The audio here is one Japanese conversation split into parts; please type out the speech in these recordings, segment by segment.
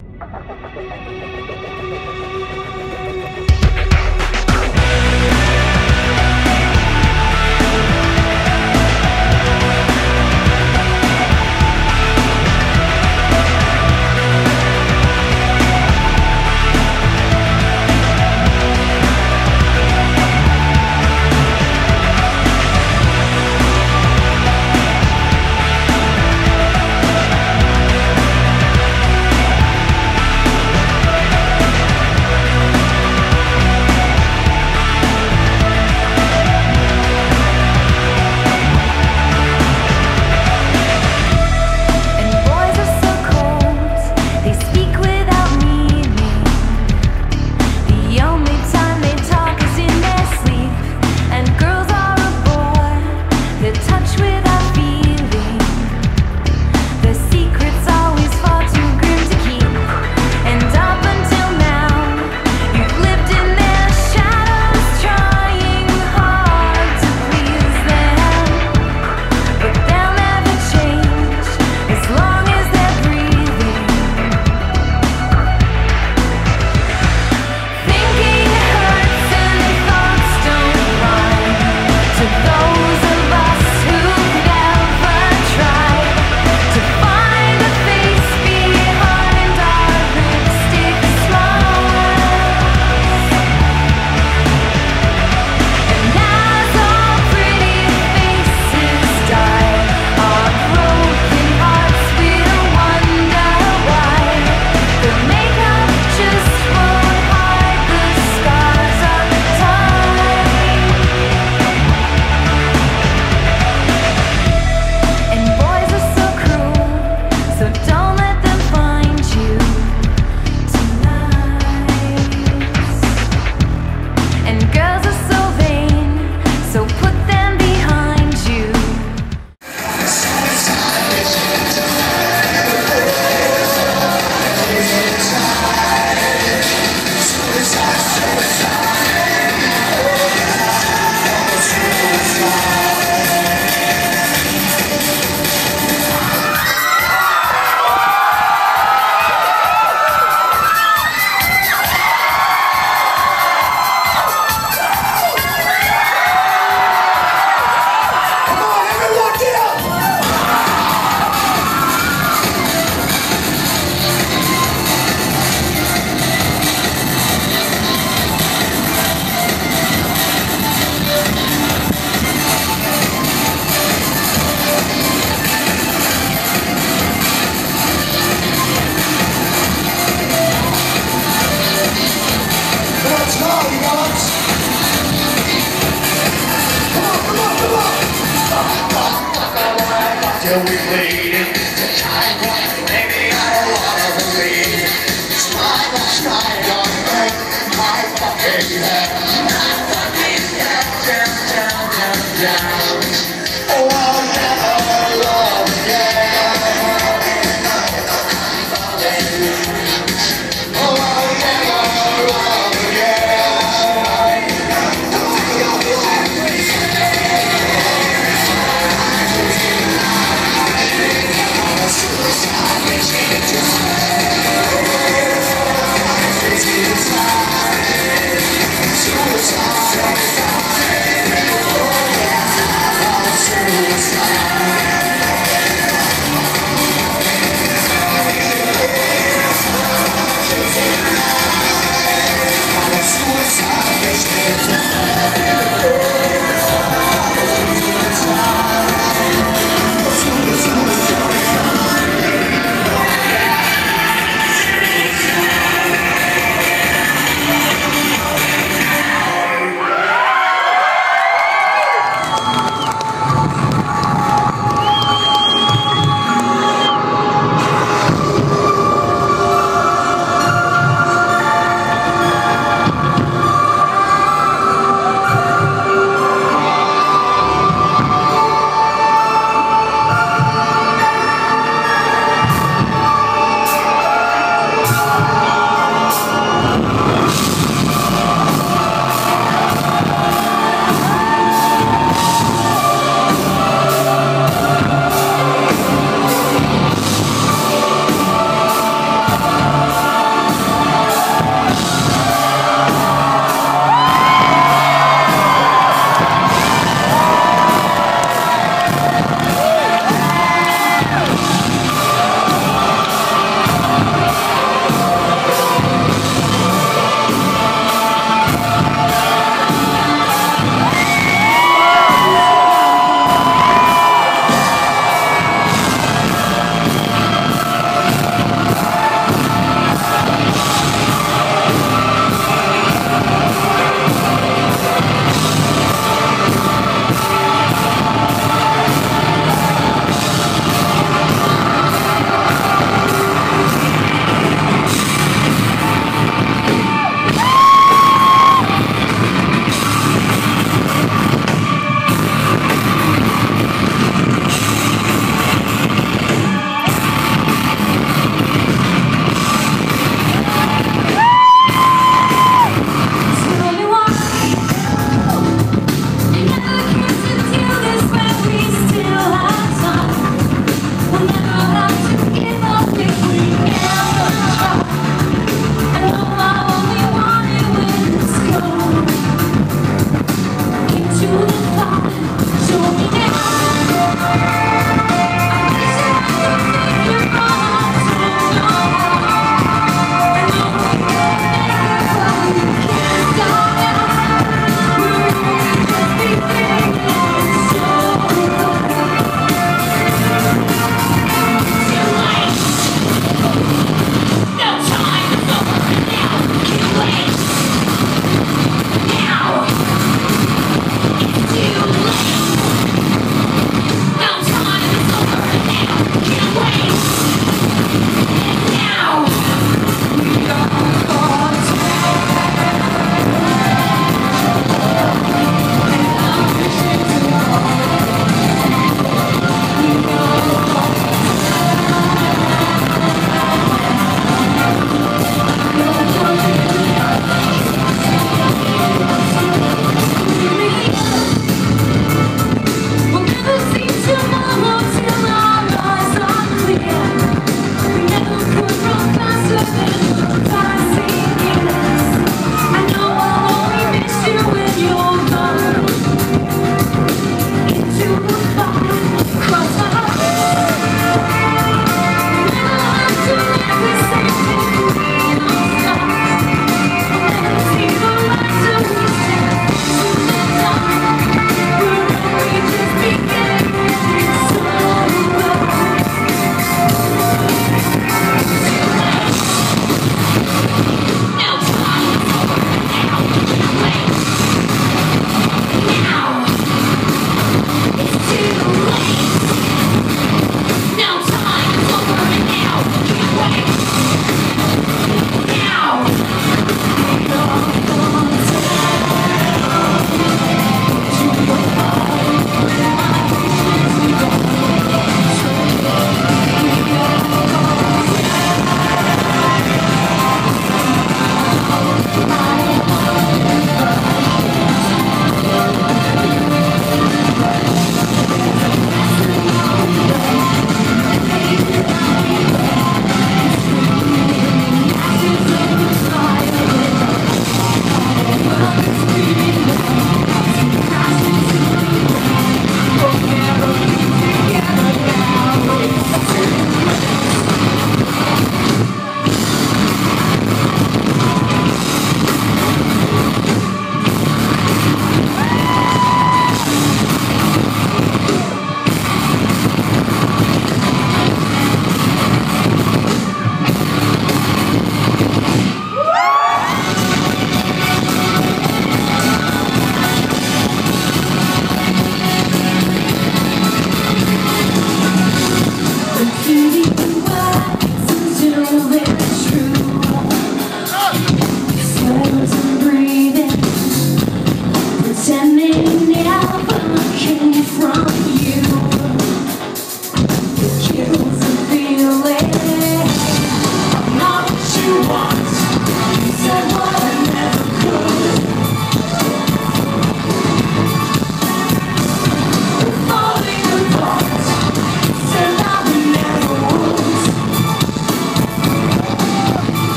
Thank you.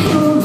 Oh.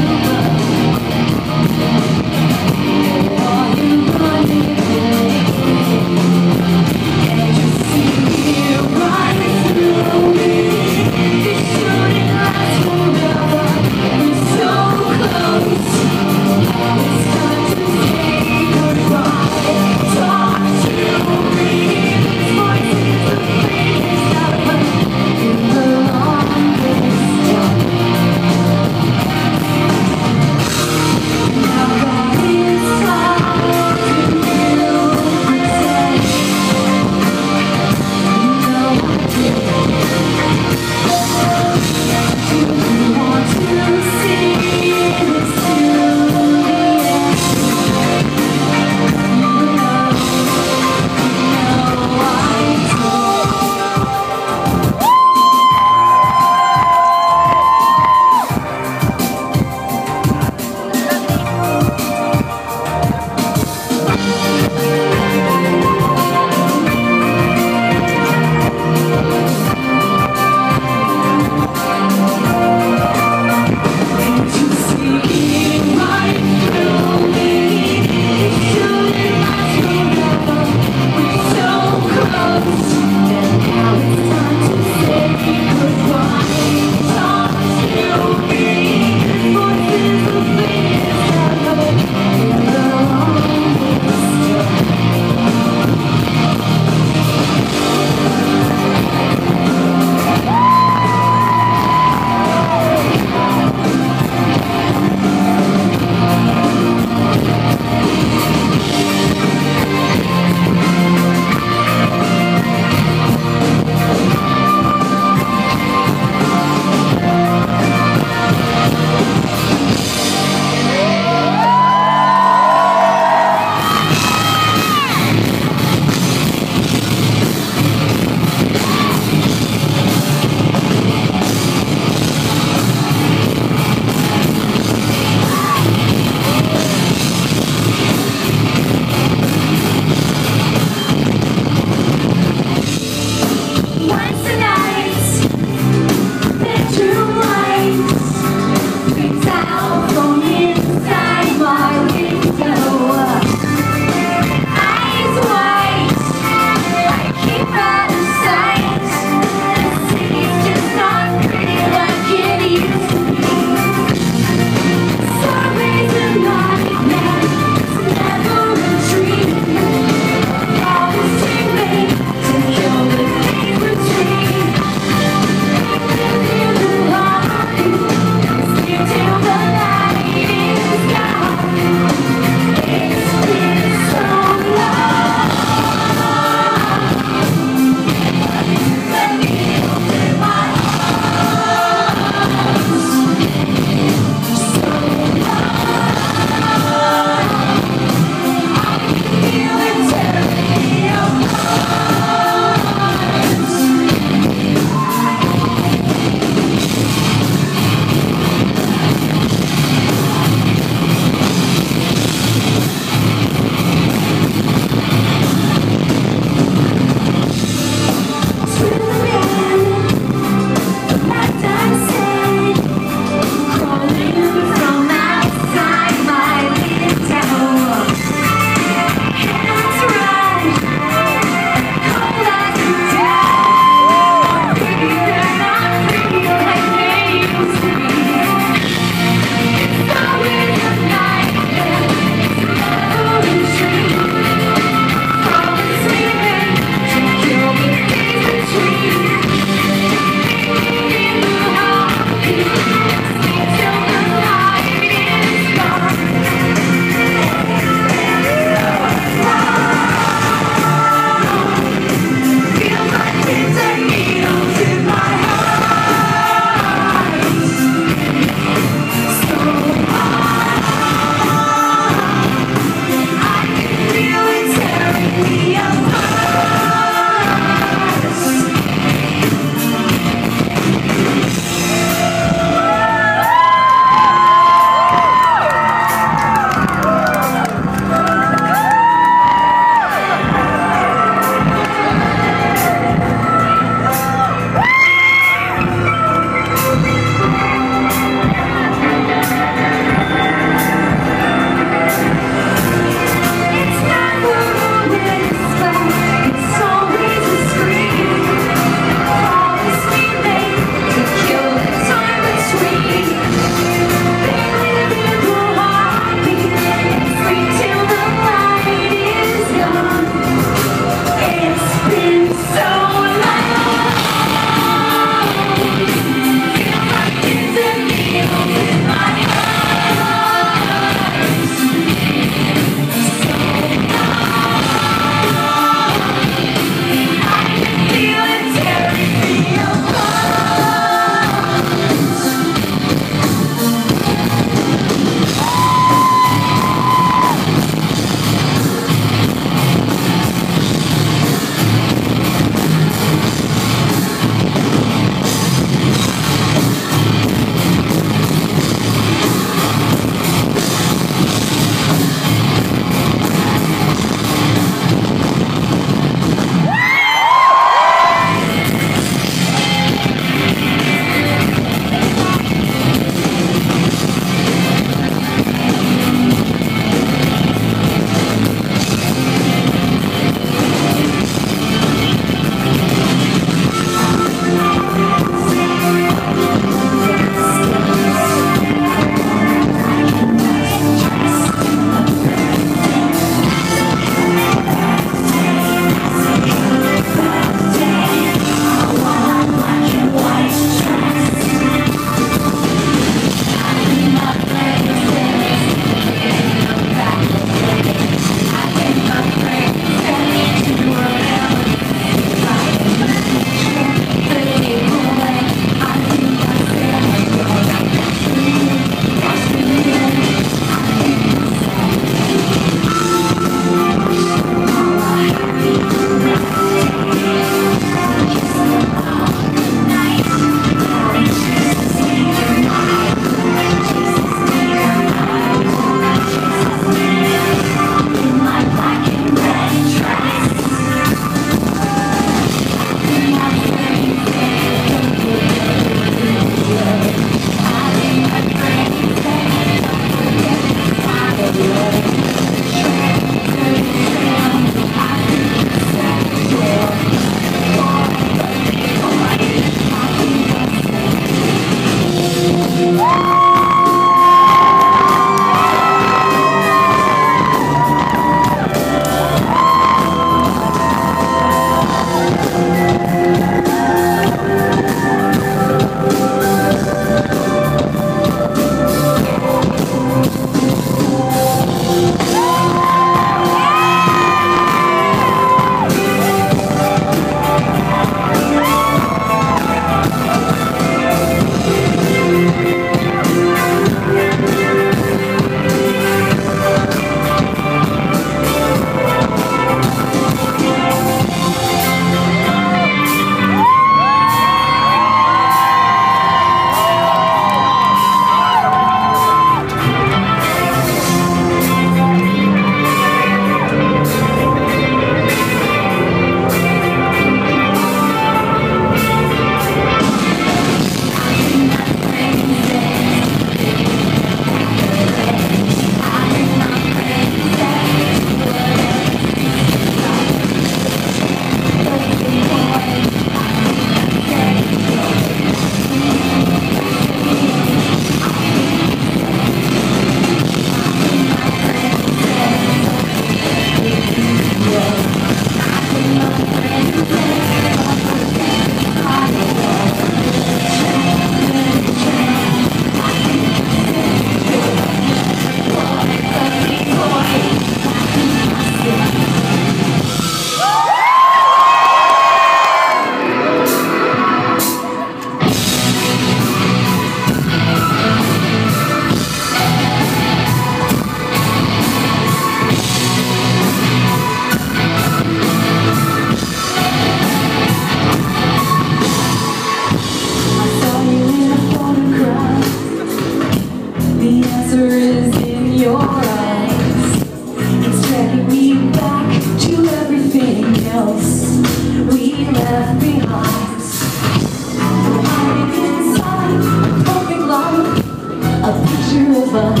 chuva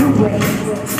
Away.